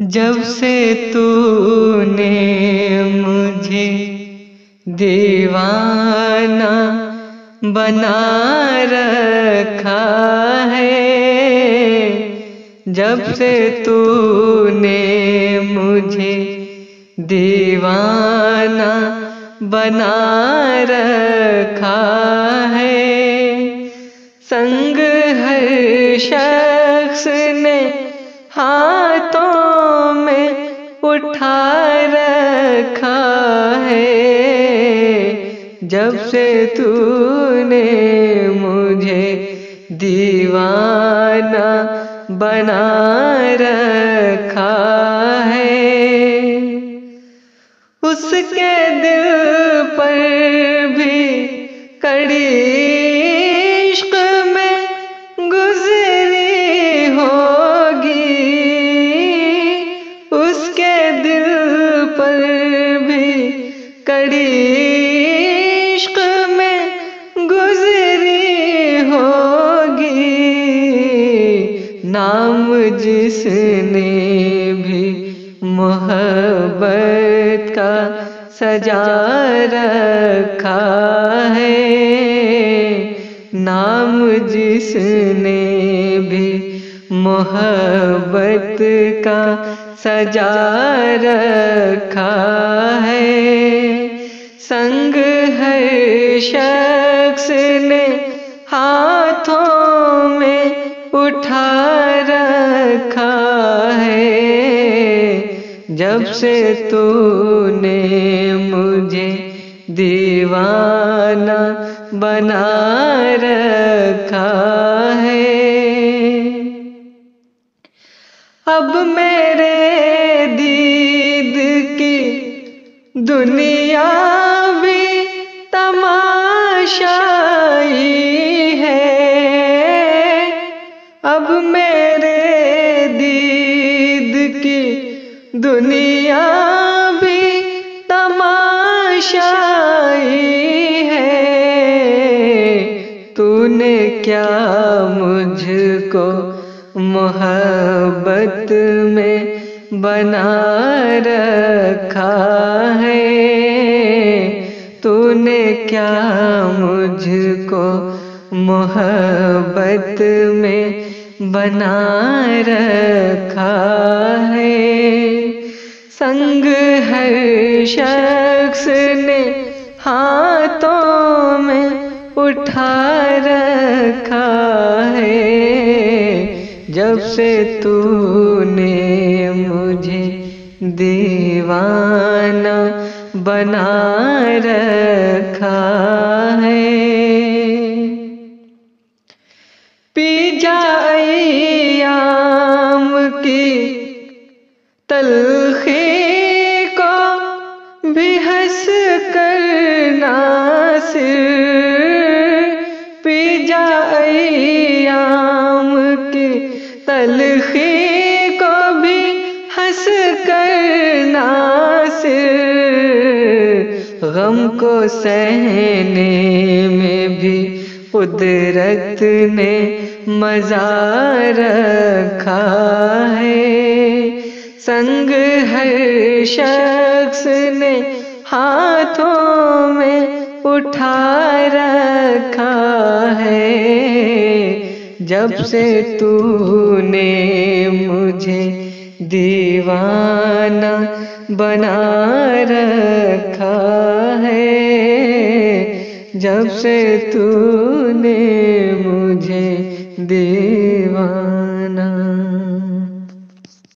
जब से तूने मुझे दीवाना बना रखा है, जब से तूने मुझे दीवाना बना रखा है, संग हर शख्स ने हाथों उठा रखा है, जब से तूने मुझे दीवाना बना रखा है। उसके दिल पर भी कड़ी कड़ी में गुजरी होगी। नाम जिसने भी मोहब्बत का सजा रखा है नाम जिसने मोहब्बत का सजा रखा है। संग हर शख्स ने हाथों में उठा रखा है। जब से तूने मुझे दीवाना बना रखा है। अब मेरे दीद की दुनिया भी तमाशाई है। अब मेरे दीद की दुनिया भी तमाशाई है। तूने क्या मुझको मोहब्बत में बना रखा है। तूने क्या मुझको मोहब्बत में बना रखा है? संग हर शख्स ने हाथों में उठा रखा जब से तूने मुझे दीवाना बना रखा है। पी जाम की तलखी को भी हंस करना सिर पी जाम तलखी को भी हंस कर नासिर गम को सहने में भी कुदरत ने मज़ा रखा है। संग हर शख्स ने हाथों में उठा रखा है। जब से तूने मुझे दीवाना बना रखा है जब से तूने मुझे दीवाना